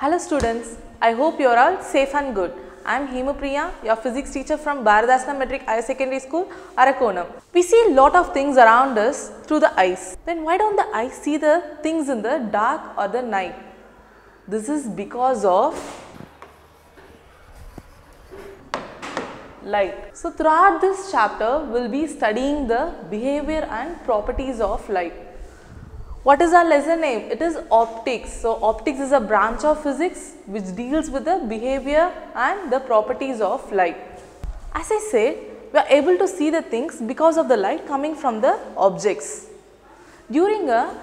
Hello students, I hope you are all safe and good. I am Hemapriya, your physics teacher from Bharathidhasanar Matric Higher Secondary School, Arakkonam. We see a lot of things around us through the eyes. Then why don't the eyes see the things in the dark or the night? This is because of light. So throughout this chapter, we'll be studying the behavior and properties of light. What is our lesson name? It is optics. So optics is a branch of physics which deals with the behavior and the properties of light. As I said, we are able to see the things because of the light coming from the objects. During a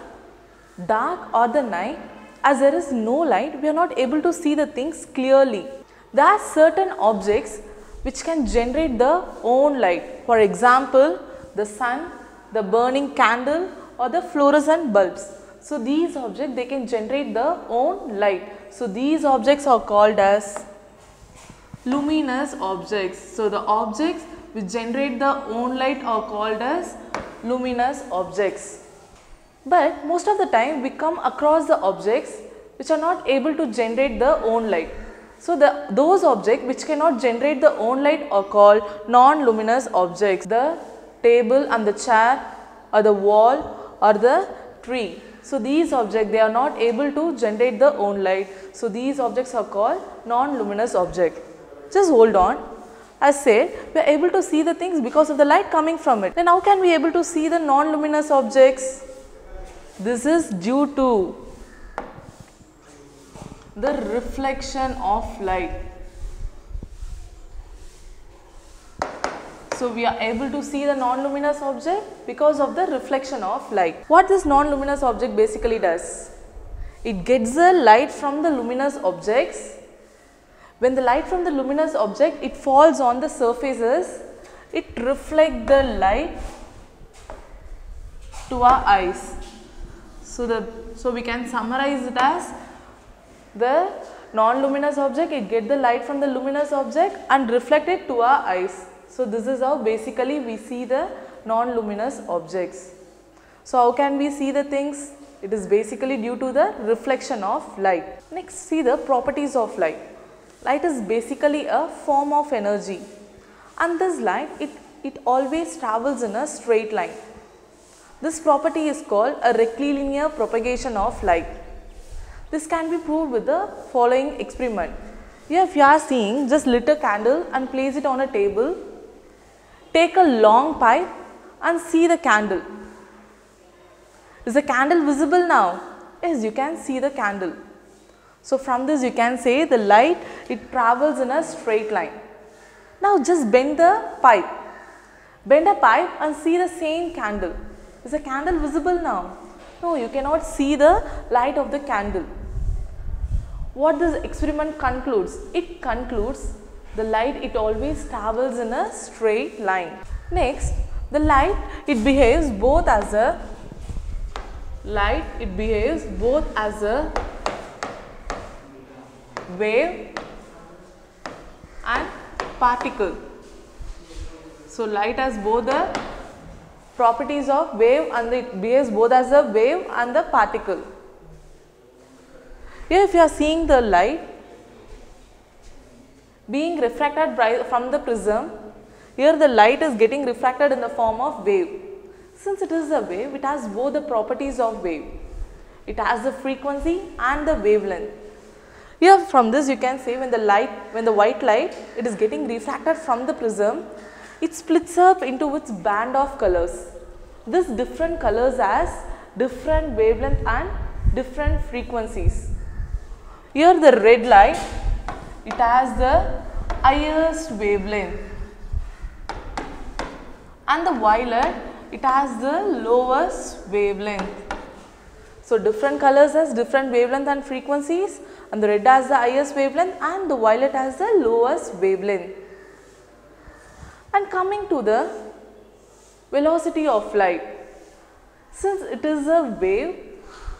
dark or the night, as there is no light, we are not able to see the things clearly. There are certain objects which can generate their own light. For example, the sun, the burning candle or the fluorescent bulbs. So these objects they can generate their own light. So these objects are called as luminous objects. So the objects which generate their own light are called as luminous objects. But most of the time we come across the objects which are not able to generate their own light. So the those objects which cannot generate their own light are called non-luminous objects. The table and the chair or the wall or the tree. So these objects they are not able to generate their own light. So these objects are called non-luminous objects. Just hold on. As said, we are able to see the things because of the light coming from it. Then how can we able to see the non-luminous objects? This is due to the reflection of light. So we are able to see the non-luminous object because of the reflection of light. What this non-luminous object basically does? It gets the light from the luminous objects. When the light from the luminous object it falls on the surfaces, it reflects the light to our eyes. So the so we can summarize it as the non-luminous object it get the light from the luminous object and reflect it to our eyes. So this is how basically we see the non-luminous objects. So how can we see the things? It is basically due to the reflection of light. Next see the properties of light. Light is basically a form of energy and this light it, it always travels in a straight line. This property is called a rectilinear propagation of light. This can be proved with the following experiment. Here if you are seeing just lit a candle and place it on a table, take a long pipe and see the candle. Is the candle visible now? Yes, you can see the candle. So from this you can say the light it travels in a straight line. Now just bend the pipe. Bend a pipe and see the same candle. Is the candle visible now? No, you cannot see the light of the candle. What this experiment concludes? It concludes the light it always travels in a straight line. Next, the light it behaves both as a light it behaves both as a wave and particle. So, light has both the properties of wave and it behaves both as a wave and the particle. Here if you are seeing the light being refracted from the prism, here the light is getting refracted in the form of wave. Since it is a wave, it has both the properties of wave. It has the frequency and the wavelength. Here from this you can say when the light, when the white light, it is getting refracted from the prism, it splits up into its band of colors. This different colors has different wavelength and different frequencies. Here the red light, it has the highest wavelength and the violet, it has the lowest wavelength. So different colors has different wavelength and frequencies and the red has the highest wavelength and the violet has the lowest wavelength. And coming to the velocity of light. Since it is a wave,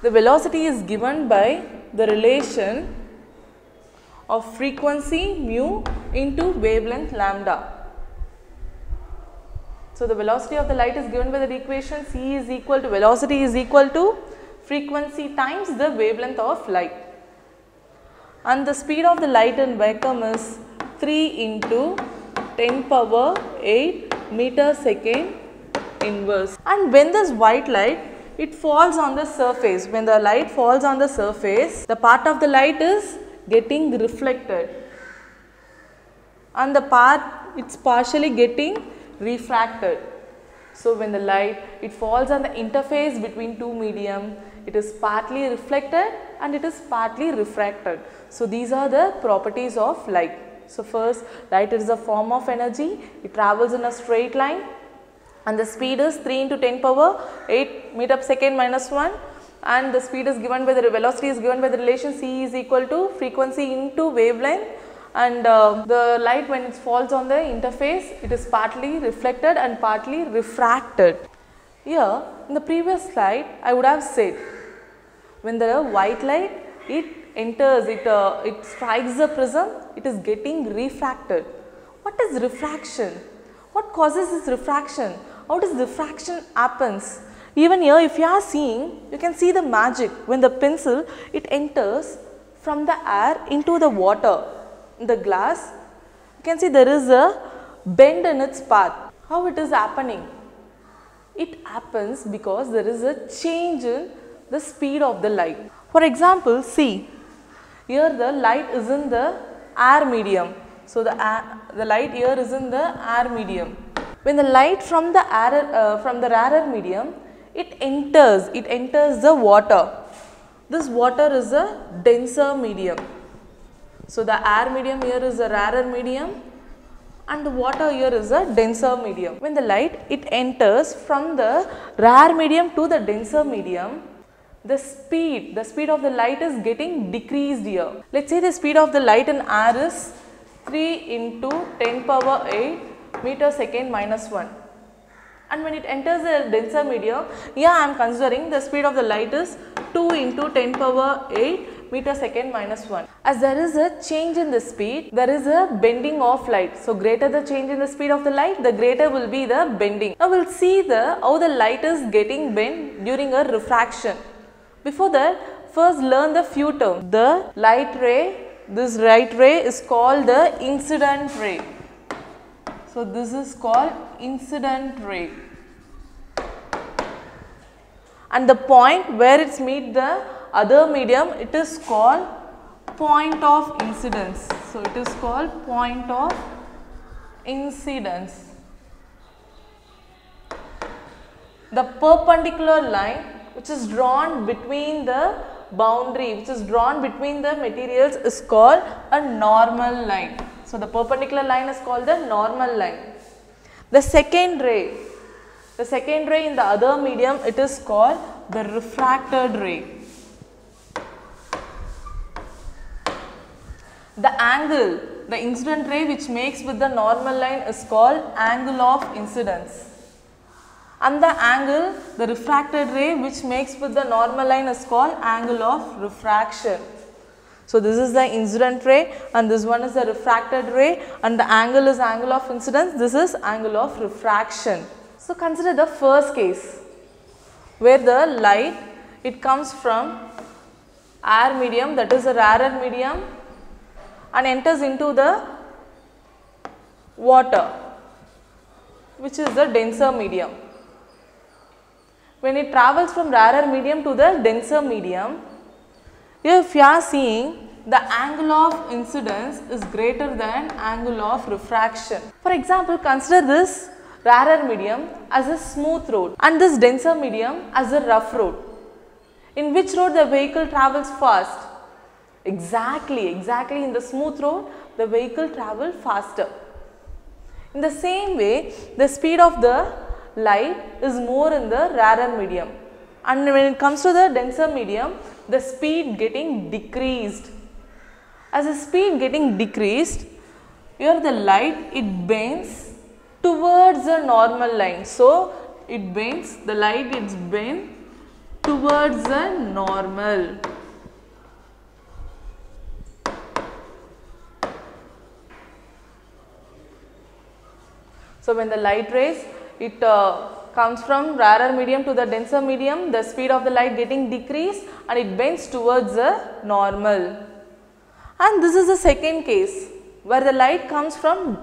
the velocity is given by the relation of frequency mu into wavelength lambda. So, the velocity of the light is given by the equation c is equal to velocity is equal to frequency times the wavelength of light. and the speed of the light in vacuum is 3 into 10 power 8 meter second inverse. And when this white light it falls on the surface, when the light falls on the surface, the part of the light is getting reflected and the part it's partially getting refracted. So, when the light it falls on the interface between two medium it is partly reflected and it is partly refracted. So, these are the properties of light. So, first light is a form of energy it travels in a straight line and the speed is 3 into 10 power 8 meter per second minus 1 and the speed is given by the velocity is given by the relation c is equal to frequency into wavelength and uh, the light when it falls on the interface it is partly reflected and partly refracted. Here in the previous slide I would have said when the white light it enters it uh, it strikes the prism it is getting refracted. What is refraction? What causes this refraction? How does refraction happens? Even here if you are seeing you can see the magic when the pencil it enters from the air into the water the glass, you can see there is a bend in its path. How it is happening? It happens because there is a change in the speed of the light. For example, see here the light is in the air medium. So, the, air, the light here is in the air medium. When the light from the air, uh, from the rarer medium, it enters, it enters the water. This water is a denser medium. So, the air medium here is a rarer medium and the water here is a denser medium. When the light it enters from the rare medium to the denser medium, the speed, the speed of the light is getting decreased here. Let us say the speed of the light in air is 3 into 10 power 8 meter second minus 1 and when it enters the denser medium, here I am considering the speed of the light is 2 into 10 power 8 meter second minus 1. As there is a change in the speed, there is a bending of light. So, greater the change in the speed of the light, the greater will be the bending. Now, we will see the how the light is getting bent during a refraction. Before that, first learn the few terms. The light ray, this light ray is called the incident ray. So, this is called incident ray and the point where it's meet the other medium it is called point of incidence. So, it is called point of incidence. The perpendicular line which is drawn between the boundary which is drawn between the materials is called a normal line. So, the perpendicular line is called the normal line. The second ray, the second ray in the other medium it is called the refracted ray. The angle, the incident ray which makes with the normal line is called angle of incidence. And the angle, the refracted ray which makes with the normal line is called angle of refraction. So, this is the incident ray and this one is the refracted ray and the angle is angle of incidence, this is angle of refraction. So, consider the first case where the light it comes from air medium that is a rarer medium and enters into the water which is the denser medium. When it travels from rarer medium to the denser medium, if you are seeing the angle of incidence is greater than angle of refraction. For example, consider this rarer medium as a smooth road and this denser medium as a rough road. In which road the vehicle travels fast? Exactly, exactly in the smooth road the vehicle travel faster. In the same way the speed of the light is more in the rarer medium and when it comes to the denser medium the speed getting decreased. As the speed getting decreased here the light it bends towards the normal line. So, it bends the light is bent towards the normal. So, when the light rays it uh, comes from rarer medium to the denser medium the speed of the light getting decreased and it bends towards the normal And this is the second case where the light comes from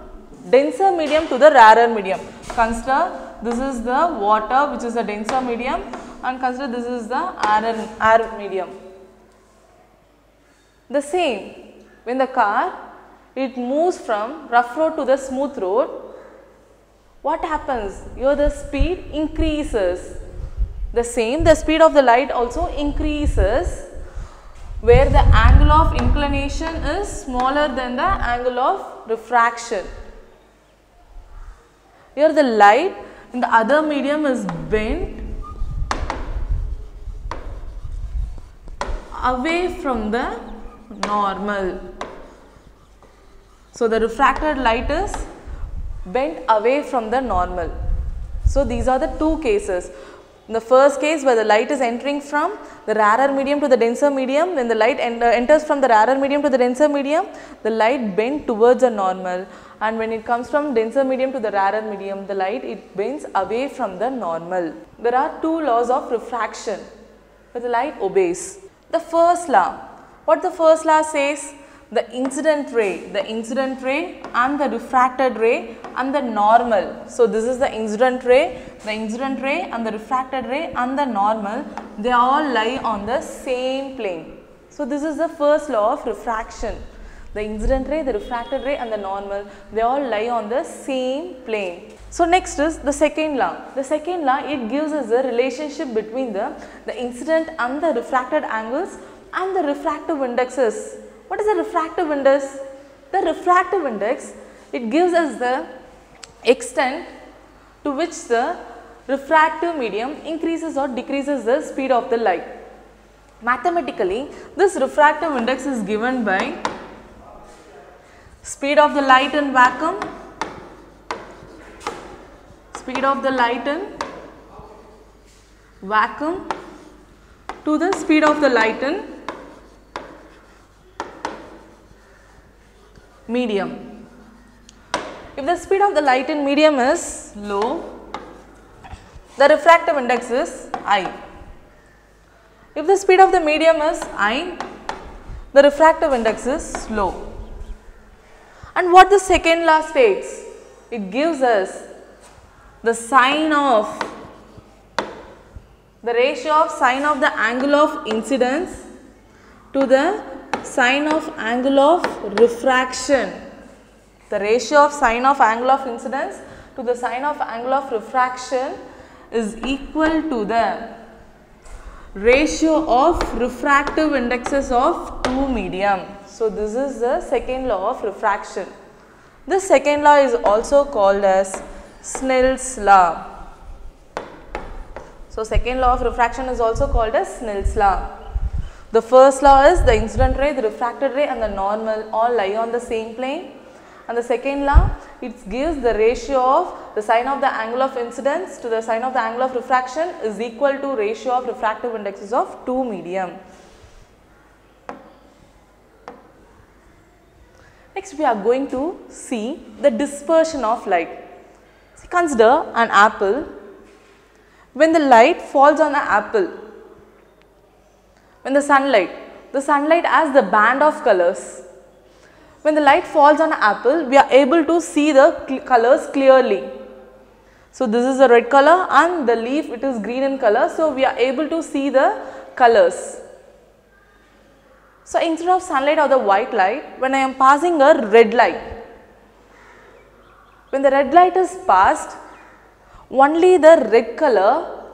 denser medium to the rarer medium. Consider this is the water which is a denser medium and consider this is the air, air medium. The same when the car it moves from rough road to the smooth road what happens here the speed increases the same the speed of the light also increases where the angle of inclination is smaller than the angle of refraction here the light in the other medium is bent away from the normal. So, the refracted light is bent away from the normal. So, these are the two cases. In the first case where the light is entering from the rarer medium to the denser medium, when the light en uh, enters from the rarer medium to the denser medium, the light bent towards the normal and when it comes from denser medium to the rarer medium, the light it bends away from the normal. There are two laws of refraction but the light obeys. The first law, what the first law says? The incident ray, the incident ray and the refracted ray and the normal. So, this is the incident ray, the incident ray and the refracted ray and the normal, they all lie on the same plane. So, this is the first law of refraction. The incident ray, the refracted ray and the normal, they all lie on the same plane. So, next is the second law. The second law, it gives us the relationship between the, the incident and the refracted angles and the refractive indexes. What is the refractive index? The refractive index, it gives us the extent to which the refractive medium increases or decreases the speed of the light. Mathematically, this refractive index is given by speed of the light in vacuum, speed of the light in vacuum to the speed of the light in medium. If the speed of the light in medium is low, the refractive index is I. If the speed of the medium is I, the refractive index is low. And what the second law states? It gives us the sine of the ratio of sine of the angle of incidence to the sine of angle of refraction. The ratio of sine of angle of incidence to the sine of angle of refraction is equal to the ratio of refractive indexes of two medium. So, this is the second law of refraction. This second law is also called as Snell's law. So, second law of refraction is also called as Snell's law. The first law is the incident ray, the refracted ray and the normal all lie on the same plane. And the second law, it gives the ratio of the sine of the angle of incidence to the sine of the angle of refraction is equal to ratio of refractive indexes of two medium. Next we are going to see the dispersion of light. See, consider an apple. When the light falls on the apple, when the sunlight, the sunlight has the band of colors. When the light falls on an apple, we are able to see the cl colors clearly. So, this is the red color and the leaf it is green in color. So, we are able to see the colors. So, instead of sunlight or the white light, when I am passing a red light, when the red light is passed, only the red color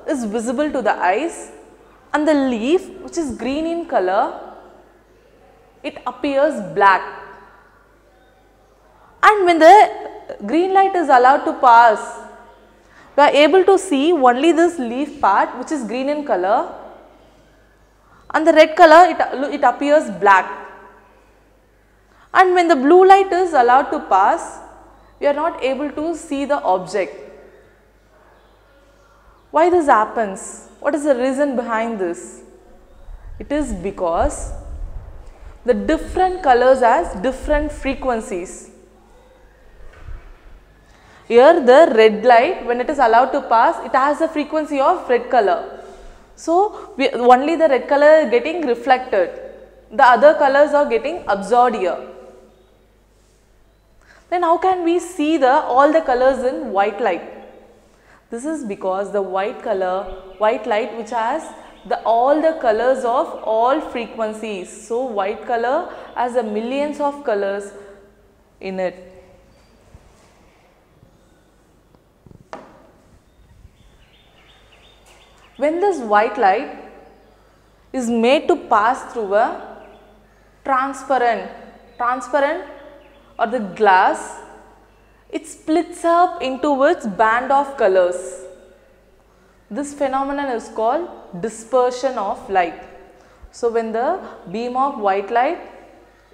is visible to the eyes and the leaf which is green in color, it appears black. And when the green light is allowed to pass, we are able to see only this leaf part which is green in color and the red color it, it appears black. And when the blue light is allowed to pass, we are not able to see the object. Why this happens? What is the reason behind this? It is because the different colors has different frequencies. Here the red light when it is allowed to pass it has a frequency of red color. So, we, only the red color is getting reflected the other colors are getting absorbed here. Then how can we see the all the colors in white light? This is because the white color, white light which has the all the colors of all frequencies. So white color has a millions of colors in it. When this white light is made to pass through a transparent, transparent or the glass, it splits up into its band of colors. This phenomenon is called dispersion of light. So, when the beam of white light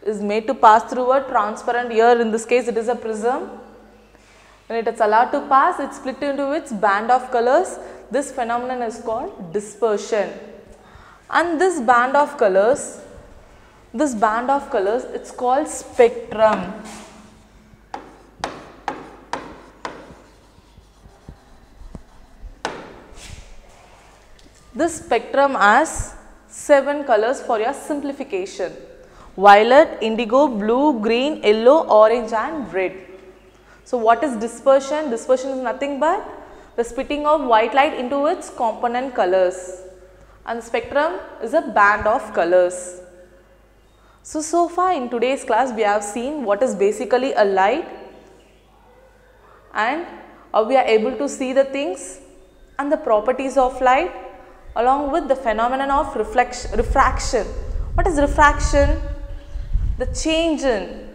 is made to pass through a transparent here in this case it is a prism. When it is allowed to pass it split into its band of colors. This phenomenon is called dispersion. And this band of colors, this band of colors it's called spectrum. This spectrum has 7 colors for your simplification. Violet, indigo, blue, green, yellow, orange and red. So, what is dispersion? Dispersion is nothing but the splitting of white light into its component colors and spectrum is a band of colors. So, so far in today's class we have seen what is basically a light and how we are able to see the things and the properties of light along with the phenomenon of reflection, refraction. What is refraction? The change in,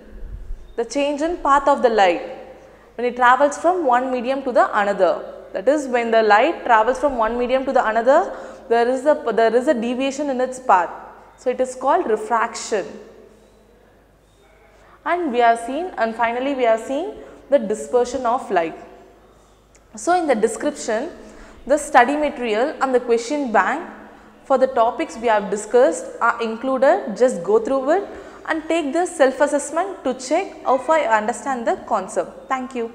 the change in path of the light when it travels from one medium to the another. That is when the light travels from one medium to the another, there is a, there is a deviation in its path. So, it is called refraction. And we have seen and finally, we have seen the dispersion of light. So, in the description, the study material and the question bank for the topics we have discussed are included. Just go through it and take the self assessment to check how far you understand the concept. Thank you.